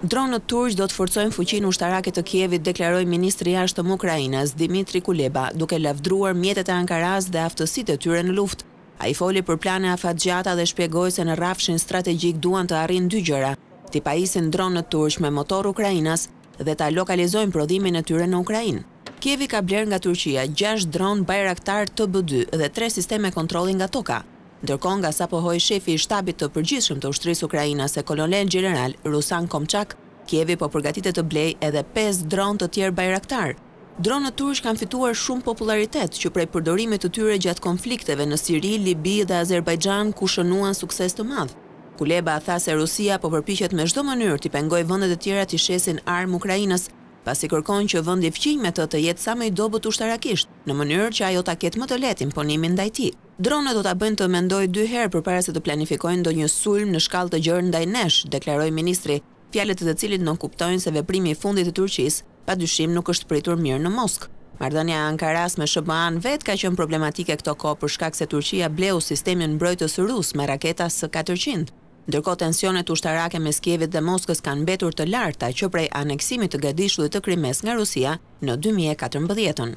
Dronët turq do të forcojnë fuqinë ushtarake të Kievit, deklaroi ministri i Jashtëm ukrainas, Dimitri Kuleba, duke lavdruar mjetet e Ankarasë dhe aftësitë e tyre në luftë. Ai foli për plane afatgjata dhe shpjegoi se në rrafshin strategjik duan të arrijnë dy gjëra, t'i pajisin dronët turq me motor ukrainas dhe ta lokalizojnë prodhimin e tyre në Ukrainë. Kievi ka blerë nga Turqia gjashtë dronë Bayraktar TB dy dhe tre sisteme kontrolli nga toka. Ndërkohë nga sa pohoi shefi i Shtabit të Përgjithshëm të Ushtrisë Ukrainase Kolonel Gjeneral Ruslan Komçak, Kievi po përgatitet të blejë edhe pesë dronë të tjerë Bayraktar. Dronët turq kanë fituar shumë popullaritet që prej përdorimit të tyre gjatë konflikteve në Siri, Libi dhe Azerbajxhan ku shënuan sukses të madh. Kuleba tha se Rusia po përpiqet me çdo mënyrë t'i pengojë vendet e tjera t'i shesin armë Ukrainës, pasi kërkon që vendi fqinj me të të jetë sa më i dobët ushtarakisht, në mënyrë që ajo ta ketë më të lehtë imponimin ndaj tij. Dronët do ta bëjnë të mendojë dy herë përpara se të planifikojnë ndonjë sulm në shkallë të gjerë ndaj nesh, deklaroi ministri, fjalët e të cilit nënkuptojnë se veprimi i fundit i Turqisë padyshim nuk është pritur mirë në Moskë. Marrëdhënia e Ankarasë me SHBA-në vetë ka qenë problematike këto kohë për shkak se Turqia bleu sistemin mbrojtës rus me raketa S katërqind. Ndërkohë tensionet ushtarake mes Kievit dhe Moskës kanë mbetur të larta që prej aneksimit të gadishullit të Krimesë nga Rusia në dy mijë e katërmbëdhjetën.